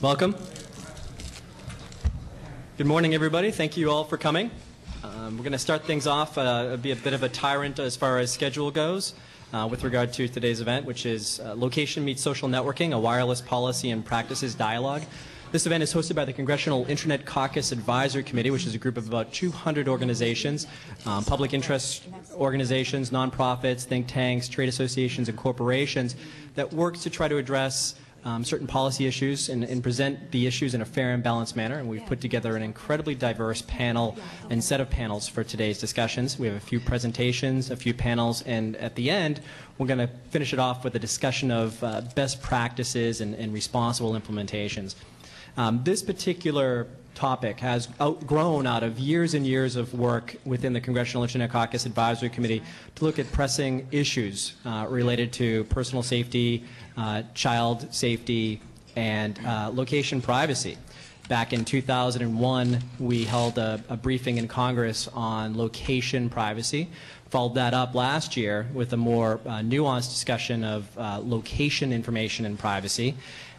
Welcome. Good morning, everybody. Thank you all for coming. Um, we're going to start things off, uh, be a bit of a tyrant as far as schedule goes uh, with regard to today's event, which is uh, Location Meets Social Networking, a wireless policy and practices dialogue. This event is hosted by the Congressional Internet Caucus Advisory Committee, which is a group of about 200 organizations, um, public interest organizations, nonprofits, think tanks, trade associations, and corporations that work to try to address um, certain policy issues and, and, present the issues in a fair and balanced manner. And we've put together an incredibly diverse panel and set of panels for today's discussions. We have a few presentations, a few panels, and at the end, we're going to finish it off with a discussion of uh, best practices and, and responsible implementations. Um, this particular topic has outgrown out of years and years of work within the Congressional Internet Caucus Advisory Committee to look at pressing issues uh, related to personal safety, uh, child safety, and uh, location privacy. Back in 2001, we held a, a, briefing in Congress on location privacy. Followed that up last year with a more uh, nuanced discussion of uh, location information and privacy.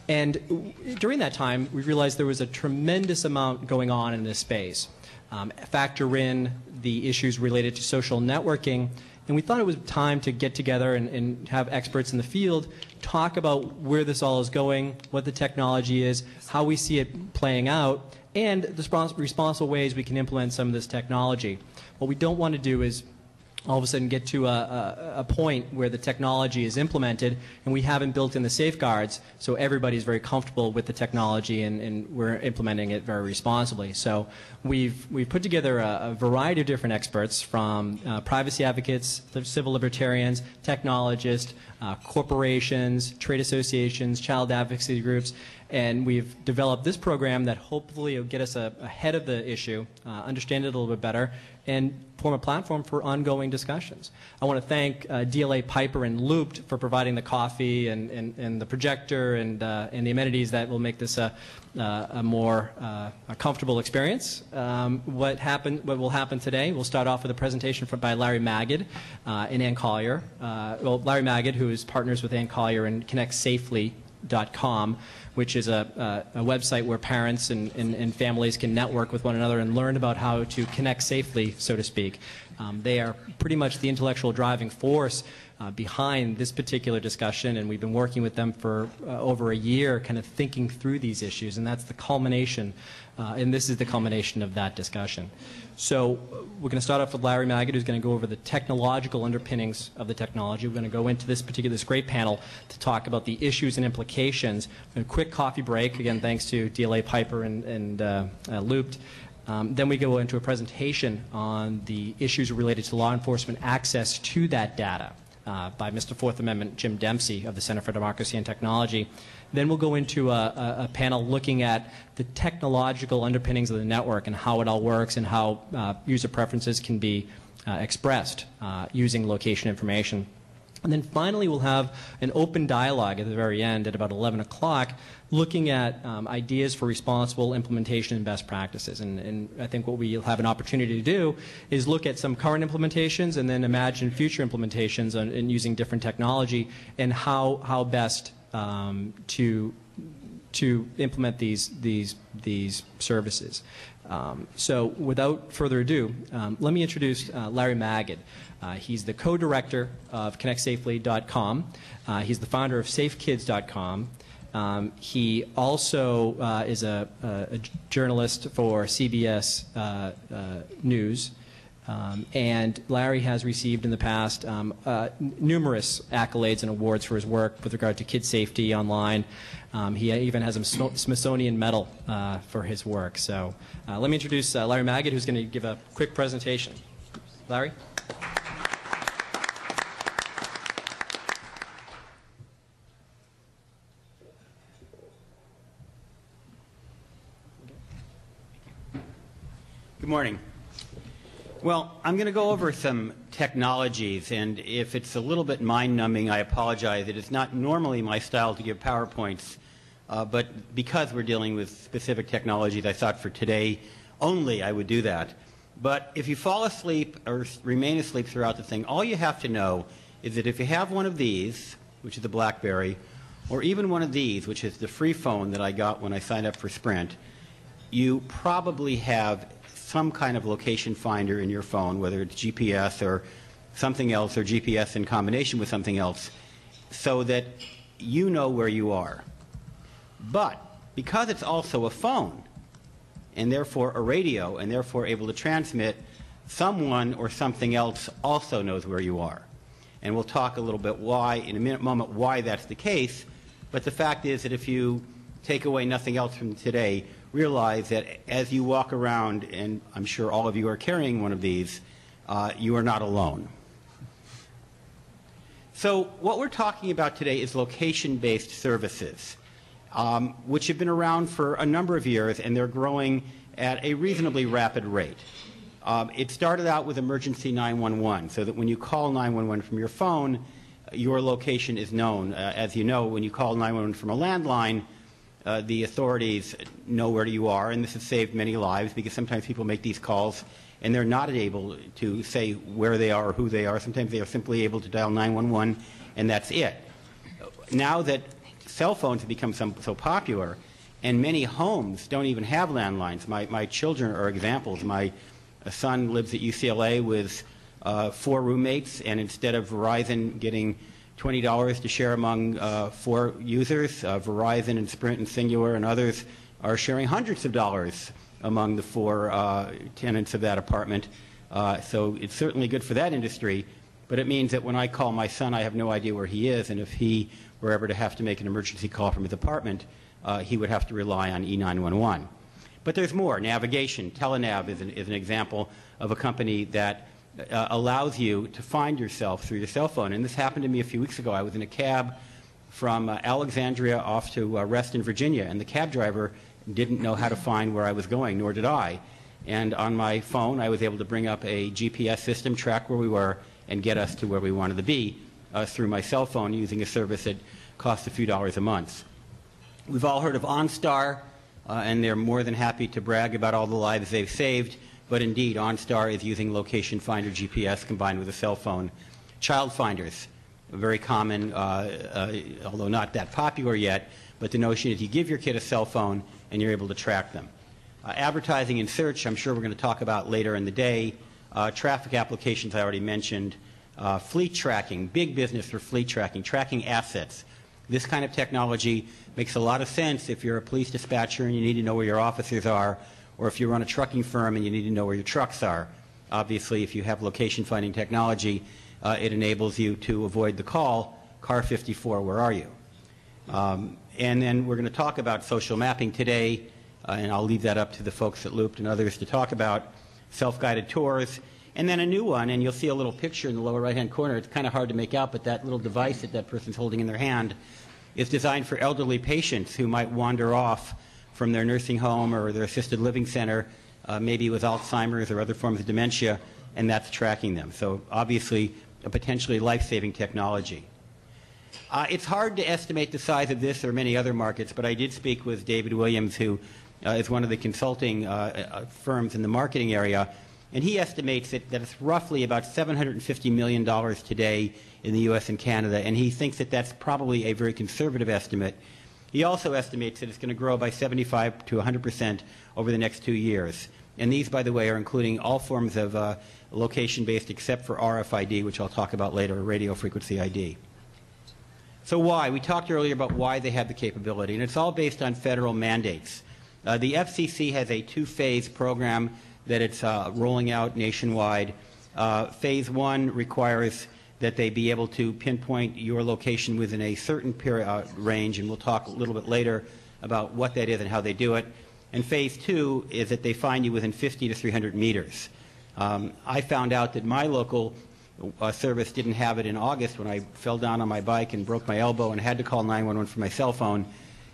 And during that time, we realized there was a tremendous amount going on in this space. Um, factor in the issues related to social networking, and we thought it was time to get together and, and, have experts in the field talk about where this all is going, what the technology is, how we see it playing out, and the responsible ways we can implement some of this technology. What we don't want to do is all of a sudden get to a, a, a, point where the technology is implemented and we haven't built in the safeguards so everybody's very comfortable with the technology and, and we're implementing it very responsibly. So we've, we've put together a, a variety of different experts from uh, privacy advocates, civil libertarians, technologists, uh, corporations, trade associations, child advocacy groups, and we've developed this program that hopefully will get us ahead of the issue, uh, understand it a little bit better, and form a platform for ongoing discussions. I want to thank uh, DLA Piper and Loopt for providing the coffee and, and, and the projector and, uh, and the amenities that will make this a, uh, a more uh, a comfortable experience. Um, what, happen, what will happen today, we'll start off with a presentation from, by Larry Magid uh, and Anne Collier. Uh, well, Larry Magid, who is partners with Anne Collier and ConnectSafely, Com, which is a, a, a website where parents and, and, and, families can network with one another and learn about how to connect safely, so to speak. Um, they are pretty much the intellectual driving force uh, behind this particular discussion, and we've been working with them for uh, over a year, kind of thinking through these issues, and that's the culmination, uh, and this is the culmination of that discussion. So we're going to start off with Larry Magid, who's going to go over the technological underpinnings of the technology. We're going to go into this particular, this great panel to talk about the issues and implications. A quick coffee break, again, thanks to DLA Piper and, and uh, uh, Loopt. Um, then we go into a presentation on the issues related to law enforcement access to that data uh, by Mr. Fourth Amendment Jim Dempsey of the Center for Democracy and Technology. Then we'll go into a, a, a, panel looking at the technological underpinnings of the network and how it all works and how uh, user preferences can be uh, expressed uh, using location information. And then finally, we'll have an open dialogue at the very end at about 11 o'clock looking at um, ideas for responsible implementation and best practices. And, and, I think what we'll have an opportunity to do is look at some current implementations and then imagine future implementations on, in using different technology and how, how best um, to, to implement these, these, these services. Um, so without further ado, um, let me introduce uh, Larry Magid. Uh, he's the co-director of ConnectSafely.com. Uh, he's the founder of SafeKids.com. Um, he also uh, is a, a, journalist for CBS uh, uh, News. Um, and Larry has received in the past um, uh, numerous accolades and awards for his work with regard to kid safety online. Um, he even has a Smithsonian medal uh, for his work. So uh, let me introduce Larry Magid, who's going to give a quick presentation. Larry? Good morning. Well, I'm going to go over some technologies, and if it's a little bit mind-numbing, I apologize. It is not normally my style to give PowerPoints, uh, but because we're dealing with specific technologies, I thought for today only I would do that. But if you fall asleep or remain asleep throughout the thing, all you have to know is that if you have one of these, which is a BlackBerry, or even one of these, which is the free phone that I got when I signed up for Sprint, you probably have some kind of location finder in your phone, whether it's GPS or something else, or GPS in combination with something else, so that you know where you are. But because it's also a phone, and therefore a radio, and therefore able to transmit, someone or something else also knows where you are. And we'll talk a little bit why, in a minute, moment, why that's the case. But the fact is that if you take away nothing else from today, realize that as you walk around, and I'm sure all of you are carrying one of these, uh, you are not alone. So what we're talking about today is location-based services, um, which have been around for a number of years, and they're growing at a reasonably rapid rate. Um, it started out with emergency 911, so that when you call 911 from your phone, your location is known. Uh, as you know, when you call 911 from a landline, uh, the authorities know where you are, and this has saved many lives because sometimes people make these calls and they're not able to say where they are or who they are. Sometimes they are simply able to dial 911, and that's it. Now that cell phones have become so, so popular, and many homes don't even have landlines. My, my children are examples. My son lives at UCLA with uh, four roommates, and instead of Verizon getting $20 to share among uh, four users, uh, Verizon and Sprint and Cingular and others are sharing hundreds of dollars among the four uh, tenants of that apartment. Uh, so it's certainly good for that industry, but it means that when I call my son, I have no idea where he is, and if he were ever to have to make an emergency call from his apartment, uh, he would have to rely on E911. But there's more. Navigation, Telenav is an, is an example of a company that uh, allows you to find yourself through your cell phone. And this happened to me a few weeks ago. I was in a cab from uh, Alexandria off to uh, Reston, Virginia, and the cab driver didn't know how to find where I was going, nor did I. And on my phone, I was able to bring up a GPS system, track where we were, and get us to where we wanted to be uh, through my cell phone using a service that costs a few dollars a month. We've all heard of OnStar, uh, and they're more than happy to brag about all the lives they've saved. But indeed, OnStar is using location finder GPS combined with a cell phone. Child finders, very common, uh, uh, although not that popular yet, but the notion is you give your kid a cell phone and you're able to track them. Uh, advertising and search, I'm sure we're going to talk about later in the day. Uh, traffic applications, I already mentioned. Uh, fleet tracking, big business for fleet tracking, tracking assets. This kind of technology makes a lot of sense if you're a police dispatcher and you need to know where your officers are, or if you run a trucking firm and you need to know where your trucks are. Obviously, if you have location finding technology, uh, it enables you to avoid the call, car 54, where are you? Um, and then we're going to talk about social mapping today, uh, and I'll leave that up to the folks at Loopt and others to talk about self-guided tours. And then a new one, and you'll see a little picture in the lower right-hand corner. It's kind of hard to make out, but that little device that that person's holding in their hand is designed for elderly patients who might wander off from their nursing home or their assisted living center, uh, maybe with Alzheimer's or other forms of dementia, and that's tracking them. So obviously, a potentially life-saving technology. Uh, it's hard to estimate the size of this or many other markets, but I did speak with David Williams, who uh, is one of the consulting uh, uh firms in the marketing area, and he estimates that, that it's roughly about $750 million today in the U.S. and Canada, and he thinks that that's probably a very conservative estimate. He also estimates that it's going to grow by 75 to 100 percent over the next two years. And these, by the way, are including all forms of uh, location-based except for RFID, which I'll talk about later, radio frequency ID. So why? We talked earlier about why they have the capability, and it's all based on federal mandates. Uh, the FCC has a two-phase program that it's uh, rolling out nationwide. Uh, phase one requires that they be able to pinpoint your location within a certain period, uh, range, and we'll talk a little bit later about what that is and how they do it. And phase two is that they find you within 50 to 300 meters. Um, I found out that my local uh, service didn't have it in August when I fell down on my bike and broke my elbow and had to call 911 from my cell phone,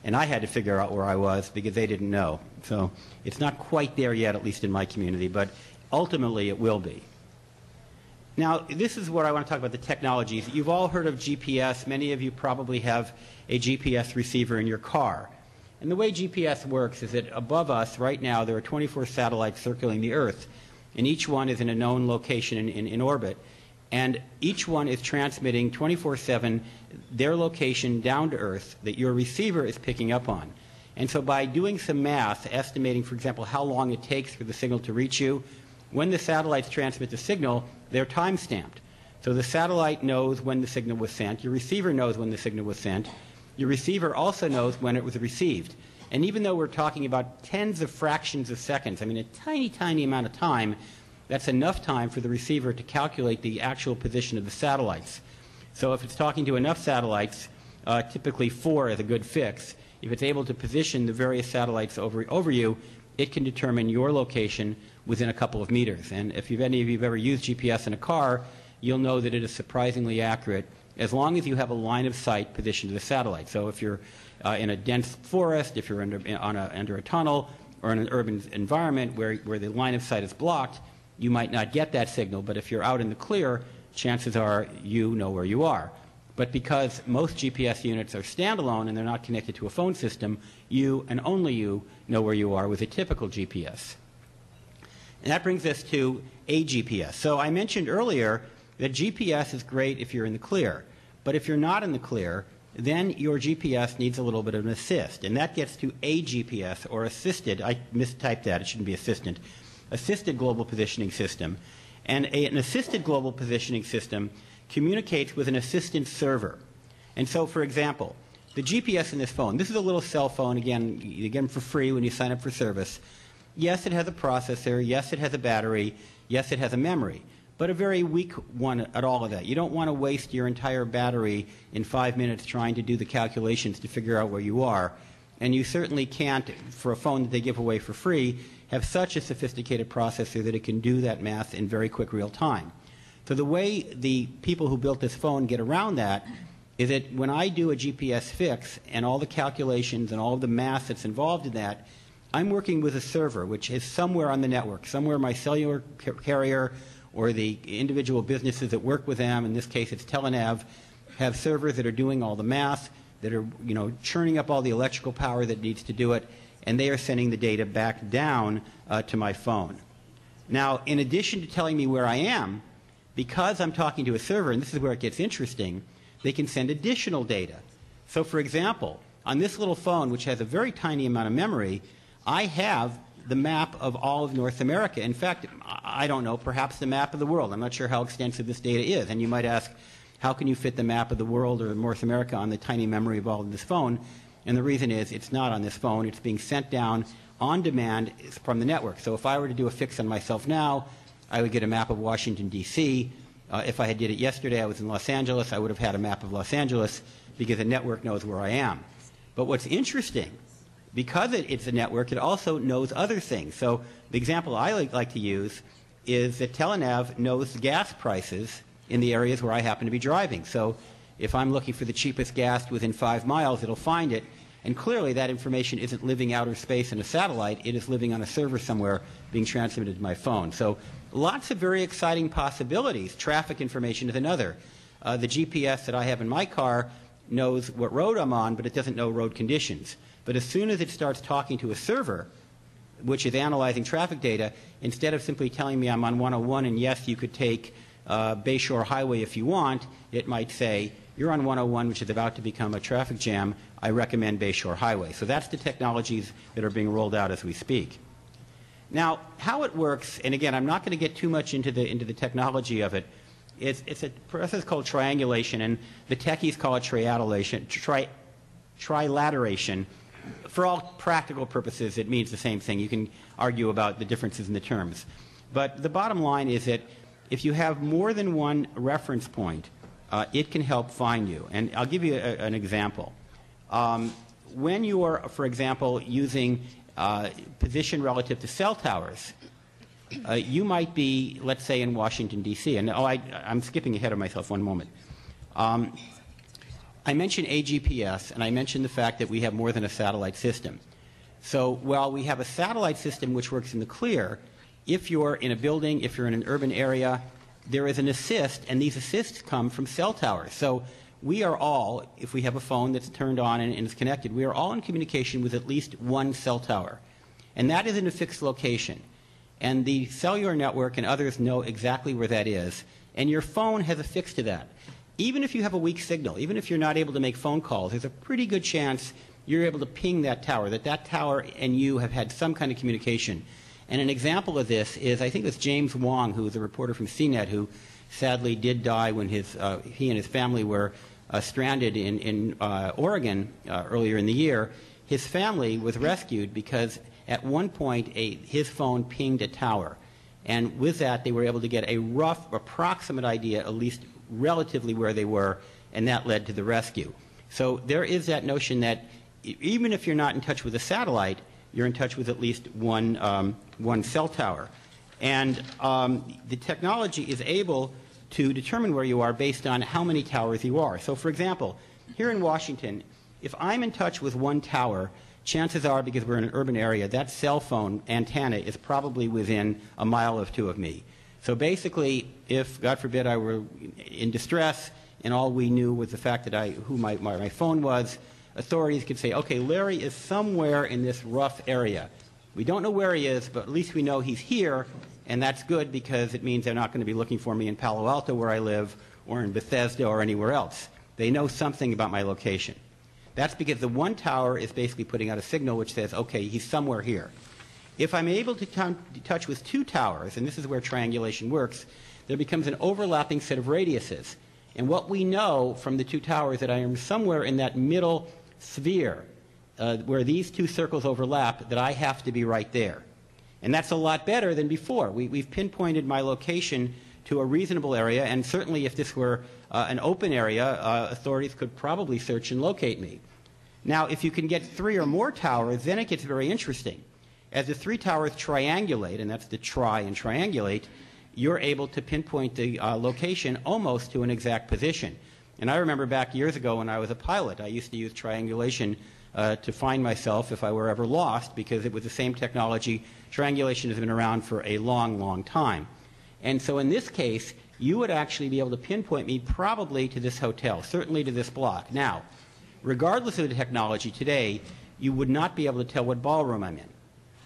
and I had to figure out where I was because they didn't know. So it's not quite there yet, at least in my community, but ultimately it will be. Now, this is where I want to talk about the technologies. You've all heard of GPS. Many of you probably have a GPS receiver in your car. And the way GPS works is that above us, right now, there are 24 satellites circling the Earth, and each one is in a known location in, in, in orbit. and each one is transmitting 24 7 their location down to Earth that your receiver is picking up on. And so by doing some math, estimating, for example, how long it takes for the signal to reach you, when the satellites transmit the signal, they're time stamped. So the satellite knows when the signal was sent, your receiver knows when the signal was sent, your receiver also knows when it was received. And even though we're talking about tens of fractions of seconds, I mean a tiny, tiny amount of time, that's enough time for the receiver to calculate the actual position of the satellites. So if it's talking to enough satellites, uh, typically four is a good fix, if it's able to position the various satellites over, over you, it can determine your location within a couple of meters. And if you've, any of you have ever used GPS in a car, you'll know that it is surprisingly accurate as long as you have a line of sight position to the satellite. So if you're uh, in a dense forest, if you're under, on a, under a tunnel, or in an urban environment where, where the line of sight is blocked, you might not get that signal. But if you're out in the clear, chances are you know where you are. But because most GPS units are standalone and they're not connected to a phone system, you and only you know where you are with a typical GPS. And that brings us to a GPS. So I mentioned earlier that GPS is great if you're in the clear. But if you're not in the clear, then your GPS needs a little bit of an assist. And that gets to a GPS or assisted, I mistyped that, it shouldn't be assistant, assisted global positioning system. And a, an assisted global positioning system communicates with an assistant server. And so, for example, the GPS in this phone, this is a little cell phone, again, you get them for free when you sign up for service. Yes, it has a processor. Yes, it has a battery. Yes, it has a memory. But a very weak one at all of that. You don't want to waste your entire battery in five minutes trying to do the calculations to figure out where you are. And you certainly can't, for a phone that they give away for free, have such a sophisticated processor that it can do that math in very quick real time. So the way the people who built this phone get around that is that when I do a GPS fix and all the calculations and all the math that's involved in that, I'm working with a server which is somewhere on the network, somewhere my cellular carrier or the individual businesses that work with them, in this case it's Telenav, have servers that are doing all the math, that are you know churning up all the electrical power that needs to do it, and they are sending the data back down uh, to my phone. Now, in addition to telling me where I am, because I'm talking to a server, and this is where it gets interesting, they can send additional data. So, for example, on this little phone, which has a very tiny amount of memory, I have the map of all of North America. In fact, I don't know, perhaps the map of the world. I'm not sure how extensive this data is. And you might ask, how can you fit the map of the world or North America on the tiny memory of all of this phone? And the reason is it's not on this phone. It's being sent down on demand from the network. So if I were to do a fix on myself now, I would get a map of Washington, D.C. Uh, if I had did it yesterday, I was in Los Angeles, I would have had a map of Los Angeles because the network knows where I am. But what's interesting, because it, it's a network, it also knows other things. So the example I like, like to use is that Telenav knows gas prices in the areas where I happen to be driving. So if I'm looking for the cheapest gas within five miles, it'll find it. And clearly, that information isn't living outer space in a satellite. It is living on a server somewhere being transmitted to my phone. So lots of very exciting possibilities. Traffic information is another. Uh, the GPS that I have in my car knows what road I'm on, but it doesn't know road conditions. But as soon as it starts talking to a server, which is analyzing traffic data, instead of simply telling me I'm on 101 and yes, you could take uh, Bayshore Highway if you want, it might say, you're on 101, which is about to become a traffic jam. I recommend Bayshore Highway. So that's the technologies that are being rolled out as we speak. Now, how it works, and again, I'm not going to get too much into the, into the technology of it. It's, it's a process called triangulation, and the techies call it triadulation, tri, trilateration. For all practical purposes, it means the same thing. You can argue about the differences in the terms. But the bottom line is that if you have more than one reference point, uh, it can help find you. And I'll give you a, an example. Um, when you are, for example, using uh, position relative to cell towers, uh, you might be, let's say, in Washington, D.C. And oh, I, am skipping ahead of myself one moment. Um, I mentioned AGPS, and I mentioned the fact that we have more than a satellite system. So while we have a satellite system which works in the clear, if you're in a building, if you're in an urban area, there is an assist, and these assists come from cell towers. So we are all, if we have a phone that's turned on and, and is connected, we are all in communication with at least one cell tower. And that is in a fixed location. And the cellular network and others know exactly where that is. And your phone has a fix to that. Even if you have a weak signal, even if you're not able to make phone calls, there's a pretty good chance you're able to ping that tower, that that tower and you have had some kind of communication. And an example of this is, I think it was James Wong, who was a reporter from CNET, who sadly did die when his, uh, he and his family were uh, stranded in, in uh, Oregon uh, earlier in the year. His family was rescued because at one point a, his phone pinged a tower. And with that, they were able to get a rough, approximate idea, at least relatively where they were, and that led to the rescue. So there is that notion that even if you're not in touch with a satellite, you're in touch with at least one, um, one cell tower. And um, the technology is able to determine where you are based on how many towers you are. So, for example, here in Washington, if I'm in touch with one tower, chances are, because we're in an urban area, that cell phone antenna is probably within a mile or two of me. So basically, if, God forbid, I were in distress and all we knew was the fact that I, who my, my, my phone was, authorities could say, okay, Larry is somewhere in this rough area. We don't know where he is, but at least we know he's here, and that's good because it means they're not going to be looking for me in Palo Alto where I live or in Bethesda or anywhere else. They know something about my location. That's because the one tower is basically putting out a signal which says, okay, he's somewhere here. If I'm able to touch with two towers, and this is where triangulation works, there becomes an overlapping set of radiuses. And what we know from the two towers that I am somewhere in that middle sphere uh, where these two circles overlap, that I have to be right there. And that's a lot better than before. We, have pinpointed my location to a reasonable area, and certainly if this were uh, an open area, uh, authorities could probably search and locate me. Now, if you can get three or more towers, then it gets very interesting. As the three towers triangulate, and that's the try and triangulate, you're able to pinpoint the uh, location almost to an exact position. And I remember back years ago when I was a pilot, I used to use triangulation uh, to find myself if I were ever lost because it was the same technology. Triangulation has been around for a long, long time. And so in this case, you would actually be able to pinpoint me probably to this hotel, certainly to this block. Now, regardless of the technology today, you would not be able to tell what ballroom I'm in.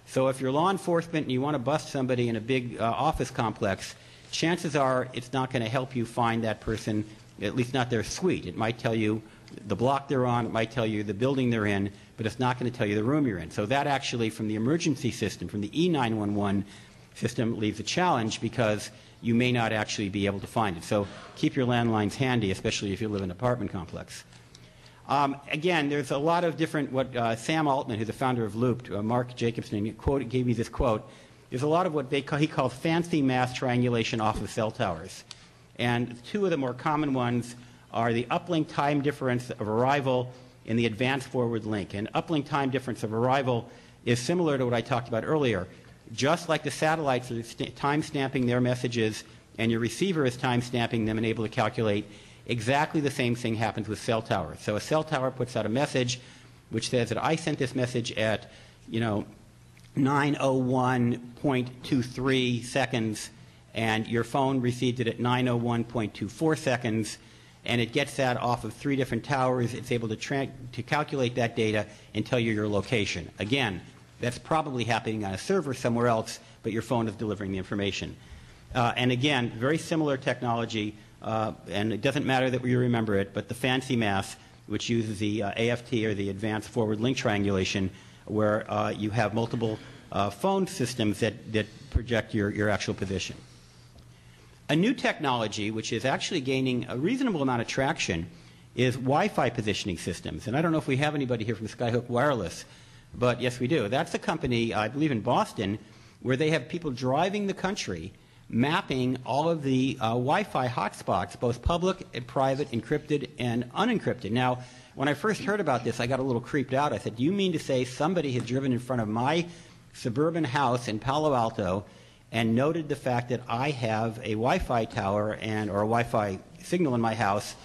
So if you're law enforcement and you want to bust somebody in a big uh, office complex, chances are it's not going to help you find that person, at least not their suite. It might tell you the block they're on, it might tell you the building they're in, but it's not going to tell you the room you're in. So that actually, from the emergency system, from the E911 system, leaves a challenge because you may not actually be able to find it. So keep your landlines handy, especially if you live in an apartment complex. Um, again, there's a lot of different, what uh, Sam Altman, who's the founder of Loopt, uh, Mark Jacobstein, quote, gave me this quote. There's a lot of what they call, he calls fancy mass triangulation off of cell towers. And two of the more common ones are the uplink time difference of arrival and the advanced forward link. And uplink time difference of arrival is similar to what I talked about earlier. Just like the satellites are time stamping their messages and your receiver is time stamping them and able to calculate Exactly the same thing happens with cell towers. So a cell tower puts out a message which says that I sent this message at, you know, 901.23 seconds and your phone received it at 901.24 seconds and it gets that off of three different towers. It's able to, tra- to calculate that data and tell you your location. Again, that's probably happening on a server somewhere else, but your phone is delivering the information. Uh, and again, very similar technology uh, and it doesn't matter that you remember it, but the fancy math, which uses the uh, AFT or the advanced forward link triangulation, where uh, you have multiple uh, phone systems that, that project your, your actual position. A new technology, which is actually gaining a reasonable amount of traction, is Wi-Fi positioning systems. And I don't know if we have anybody here from Skyhook Wireless, but yes, we do. That's a company, I believe in Boston, where they have people driving the country mapping all of the uh, Wi-Fi hotspots, both public and private, encrypted and unencrypted. Now, when I first heard about this, I got a little creeped out. I said, "Do you mean to say somebody has driven in front of my suburban house in Palo Alto and noted the fact that I have a Wi-Fi tower and or a Wi-Fi signal in my house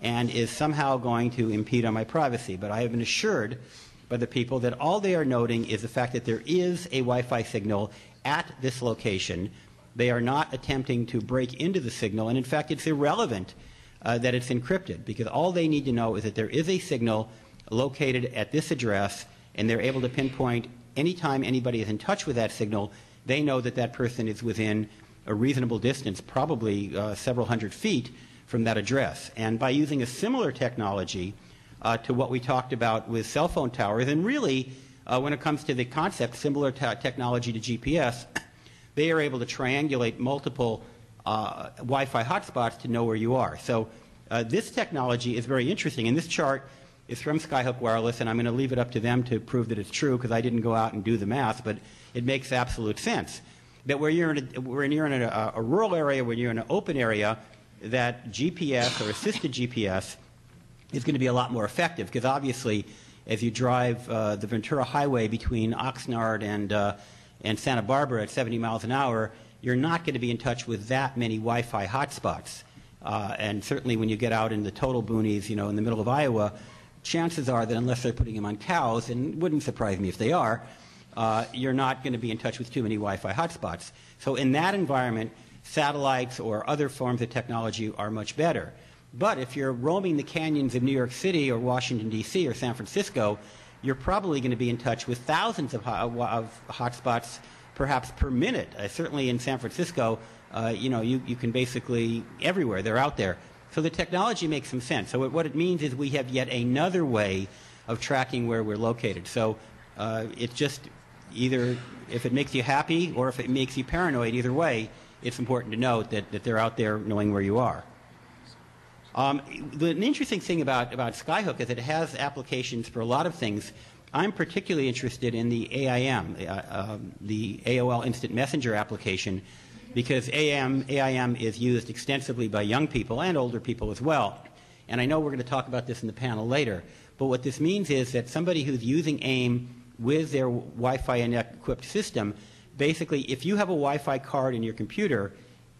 and is somehow going to impede on my privacy?" But I have been assured by the people that all they are noting is the fact that there is a Wi-Fi signal at this location they are not attempting to break into the signal, and in fact, it's irrelevant uh, that it's encrypted because all they need to know is that there is a signal located at this address, and they're able to pinpoint anytime anybody is in touch with that signal, they know that that person is within a reasonable distance, probably uh, several hundred feet from that address. And by using a similar technology uh, to what we talked about with cell phone towers, and really, uh, when it comes to the concept, similar te- technology to GPS, they are able to triangulate multiple uh, Wi-Fi hotspots to know where you are. So uh, this technology is very interesting. And this chart is from Skyhook Wireless, and I'm going to leave it up to them to prove that it's true because I didn't go out and do the math, but it makes absolute sense. That where you're in a, when you're in a, a rural area, when you're in an open area, that GPS or assisted GPS is going to be a lot more effective because obviously, as you drive uh, the Ventura Highway between Oxnard and uh, and Santa Barbara at 70 miles an hour, you're not going to be in touch with that many Wi-Fi hotspots. Uh, and certainly when you get out in the total boonies, you know, in the middle of Iowa, chances are that unless they're putting them on cows, and it wouldn't surprise me if they are, uh, you're not going to be in touch with too many Wi-Fi hotspots. So in that environment, satellites or other forms of technology are much better. But if you're roaming the canyons of New York City or Washington, D.C. or San Francisco, you're probably going to be in touch with thousands of, of hotspots perhaps per minute. Uh, certainly in San Francisco, uh, you know, you, you can basically, everywhere, they're out there. So the technology makes some sense. So what it means is we have yet another way of tracking where we're located. So uh, it's just either if it makes you happy or if it makes you paranoid, either way, it's important to note that, that they're out there knowing where you are. Um, the, an interesting thing about, about Skyhook is it has applications for a lot of things. I'm particularly interested in the AIM, uh, um, the AOL Instant Messenger application, because AM, AIM is used extensively by young people and older people as well. And I know we're going to talk about this in the panel later. But what this means is that somebody who's using AIM with their Wi-Fi equipped system, basically, if you have a Wi-Fi card in your computer,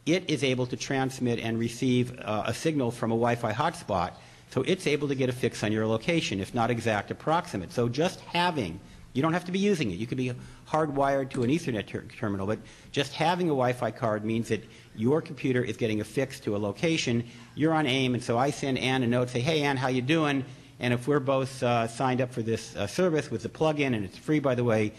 it is able to transmit and receive uh, a signal from a Wi-Fi hotspot. So it's able to get a fix on your location, if not exact, approximate. So just having, you don't have to be using it. You could be hardwired to an Ethernet ter- terminal, but just having a Wi-Fi card means that your computer is getting a fix to a location. You're on AIM, and so I send Anne a note, say, "Hey, Anne, how you doing?" And if we're both uh, signed up for this uh, service with the plug-in, and it's free, by the way,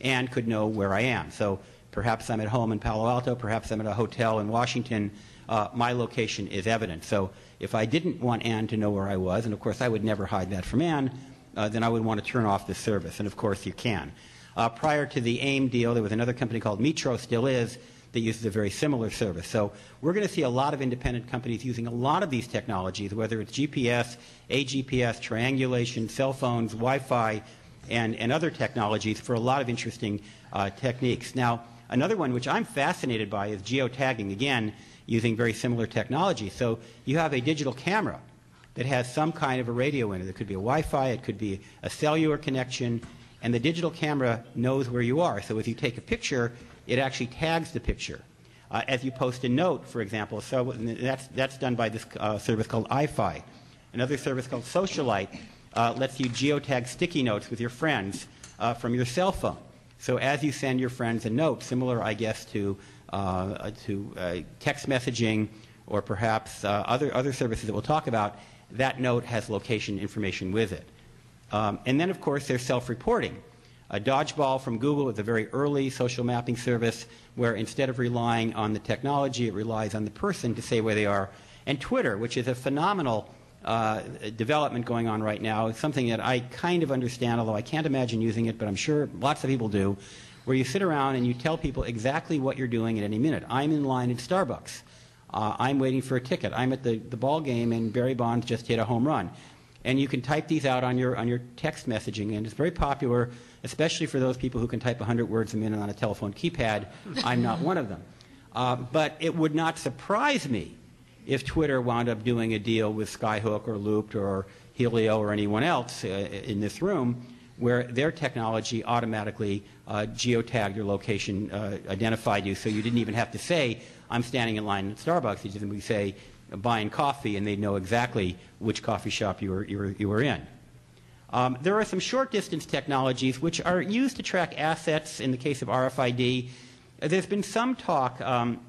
Anne could know where I am. So Perhaps I'm at home in Palo Alto. Perhaps I'm at a hotel in Washington. Uh, my location is evident. So if I didn't want Anne to know where I was, and of course I would never hide that from Anne, uh, then I would want to turn off the service. And of course you can. Uh, prior to the AIM deal, there was another company called Metro, still is, that uses a very similar service. So we're going to see a lot of independent companies using a lot of these technologies, whether it's GPS, AGPS, triangulation, cell phones, Wi-Fi, and, and other technologies for a lot of interesting uh, techniques. Now, Another one which I'm fascinated by is geotagging, again, using very similar technology. So you have a digital camera that has some kind of a radio in it. It could be a Wi-Fi, it could be a cellular connection, and the digital camera knows where you are. So if you take a picture, it actually tags the picture. Uh, as you post a note, for example, so that's, that's done by this uh, service called Eye-Fi. Another service called Socialight uh, lets you geotag sticky notes with your friends uh, from your cell phone. So as you send your friends a note, similar, I guess, to, uh, to uh, text messaging or perhaps uh, other, other services that we'll talk about, that note has location information with it. Um, and then, of course, there's self-reporting. A Dodgeball from Google is a very early social mapping service where instead of relying on the technology, it relies on the person to say where they are. And Twitter, which is a phenomenal uh, development going on right now. It's something that I kind of understand, although I can't imagine using it, but I'm sure lots of people do, where you sit around and you tell people exactly what you're doing at any minute. I'm in line at Starbucks. Uh, I'm waiting for a ticket. I'm at the, the ball game and Barry Bonds just hit a home run. And you can type these out on your, on your text messaging, and it's very popular, especially for those people who can type 100 words a minute on a telephone keypad. I'm not one of them. Uh, but it would not surprise me if Twitter wound up doing a deal with Skyhook or Loopt or Helio or anyone else uh, in this room, where their technology automatically uh, geotagged your location, uh, identified you, so you didn't even have to say, I'm standing in line at Starbucks. You just simply say, buying coffee, and they'd know exactly which coffee shop you were, you were, you were in. Um, there are some short distance technologies which are used to track assets in the case of RFID. There's been some talk um,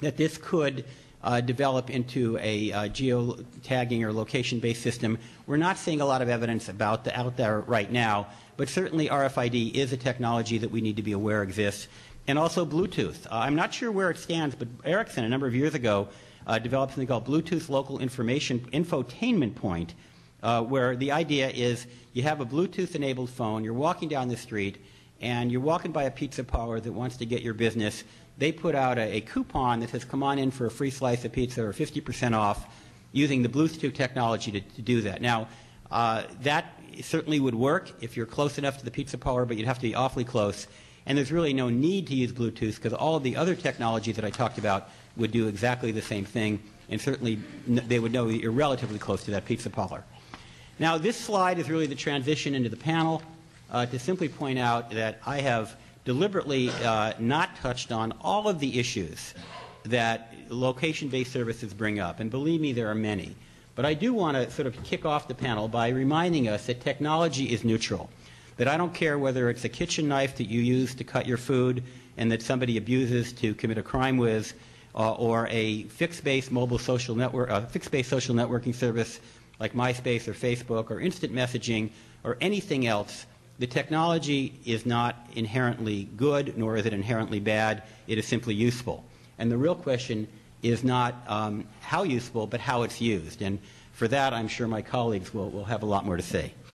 that this could uh, develop into a uh, geotagging or location-based system. We're not seeing a lot of evidence about the, out there right now, but certainly RFID is a technology that we need to be aware exists, and also Bluetooth. Uh, I'm not sure where it stands, but Ericsson, a number of years ago, uh, developed something called Bluetooth Local Information Infotainment Point, uh, where the idea is you have a Bluetooth enabled phone, you're walking down the street, and you're walking by a pizza parlor that wants to get your business. They put out a, a coupon that says, come on in for a free slice of pizza or 50% off using the Bluetooth technology to, to do that. Now, uh, that certainly would work if you're close enough to the pizza parlor, but you'd have to be awfully close. And there's really no need to use Bluetooth because all of the other technology that I talked about would do exactly the same thing, and certainly they would know that you're relatively close to that pizza parlor. Now, this slide is really the transition into the panel uh, to simply point out that I have deliberately uh, not touched on all of the issues that location-based services bring up, and believe me, there are many. But I do want to sort of kick off the panel by reminding us that technology is neutral. That I don't care whether it's a kitchen knife that you use to cut your food and that somebody abuses to commit a crime with, uh, or a fixed-based mobile social network, uh, fixed-based social networking service like MySpace or Facebook or instant messaging or anything else. The technology is not inherently good, nor is it inherently bad. It is simply useful. And the real question is not um, how useful, but how it's used. And for that, I'm sure my colleagues will, will have a lot more to say.